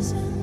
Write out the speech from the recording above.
presence.